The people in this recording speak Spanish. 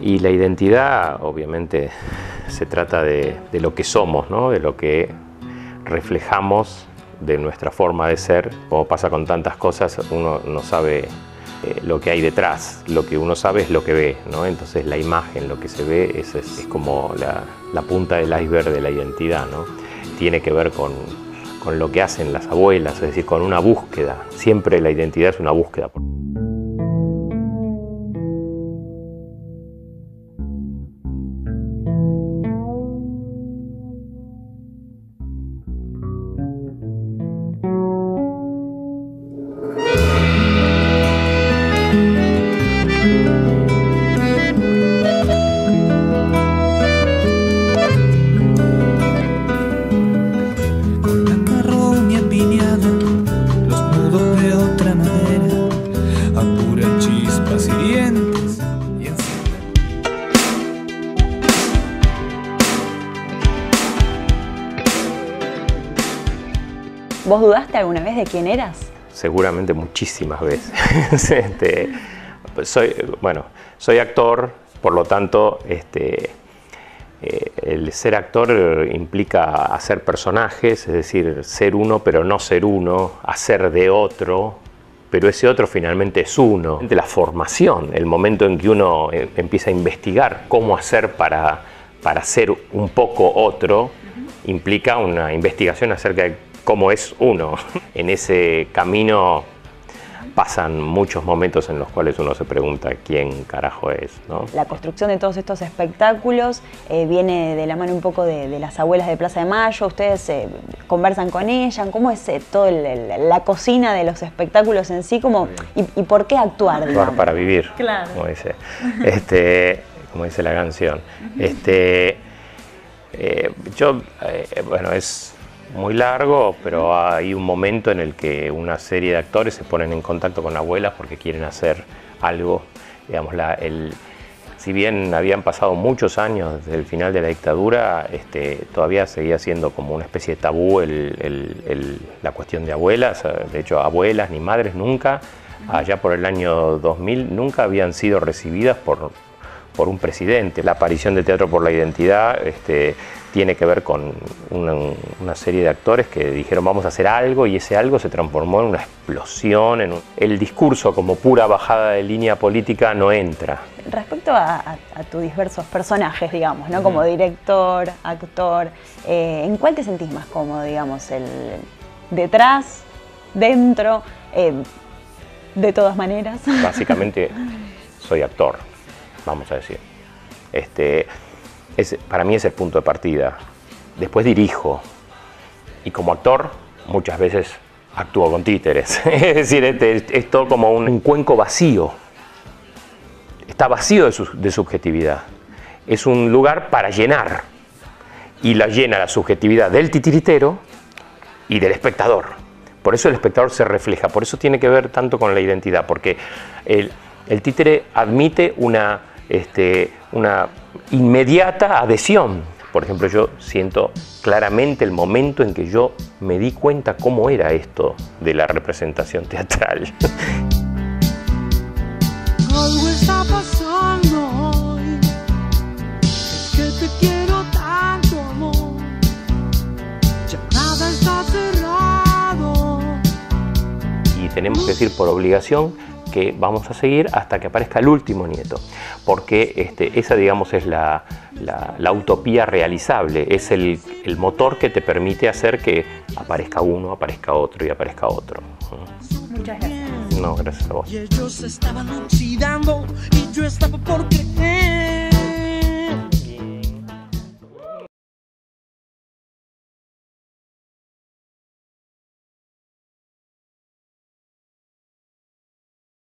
Y la identidad, obviamente, se trata de, lo que somos, ¿no? de lo que reflejamos de nuestra forma de ser. Como pasa con tantas cosas, uno no sabe eh, lo que hay detrás, lo que uno sabe es lo que ve, ¿no? entonces la imagen, lo que se ve, es, como la, la, punta del iceberg de la identidad. ¿no? Tiene que ver con, con lo que hacen las abuelas, es decir, con una búsqueda. Siempre la identidad es una búsqueda. ¿Vos dudaste alguna vez de quién eras? Seguramente muchísimas veces. Este, soy, bueno, soy actor, por lo tanto, este, eh, el ser actor implica hacer personajes, es decir, ser uno pero no ser uno, hacer de otro, pero ese otro finalmente es uno. De la formación, el momento en que uno eh, empieza a investigar cómo hacer para, para ser un poco otro, implica una investigación acerca de cómo es uno. En ese camino pasan muchos momentos en los cuales uno se pregunta quién carajo es. ¿no? La construcción de todos estos espectáculos eh, viene de la mano un poco de, las abuelas de Plaza de Mayo, ustedes eh, conversan con ellas, ¿cómo es eh, toda la cocina de los espectáculos en sí? Como, y, por qué actuar? Actuar para vivir, como, dice, este, como dice la canción. este, yo, bueno, es muy largo, pero hay un momento en el que una serie de actores se ponen en contacto con abuelas porque quieren hacer algo. Digamos, la, el, si bien habían pasado muchos años desde el final de la dictadura, este, todavía seguía siendo como una especie de tabú la cuestión de abuelas. De hecho, abuelas ni madres nunca, allá por el año 2000, nunca habían sido recibidas por, por un presidente. La aparición de Teatro por la Identidad este, tiene que ver con una, serie de actores que dijeron vamos a hacer algo y ese algo se transformó en una explosión. En El discurso como pura bajada de línea política no entra. Respecto a, tus diversos personajes, digamos, ¿no? como director, actor, eh, ¿en cuál te sentís más cómodo, digamos? El detrás, dentro, eh, de todas maneras? Básicamente soy actor, vamos a decir. Este, para mí es el punto de partida. Después dirijo y como actor muchas veces actúo con títeres. es decir, este, es todo como un, cuenco vacío. Está vacío de, de subjetividad. Es un lugar para llenar. Y la llena la subjetividad del titiritero y del espectador. Por eso el espectador se refleja, por eso tiene que ver tanto con la identidad, porque el, el títere admite una, este, una inmediata adhesión. Por ejemplo, yo siento claramente el momento en que yo me di cuenta cómo era esto de la representación teatral. Algo está pasando hoy, que te quiero tanto amor, ya nada está cerrado. Y tenemos que decir por obligación que vamos a seguir hasta que aparezca el último nieto, porque este, esa, digamos, es la, utopía realizable, es el, motor que te permite hacer que aparezca uno, aparezca otro y aparezca otro. Muchas gracias. No, gracias a vos. Y ellos estaban oxidando y yo estaba por creer.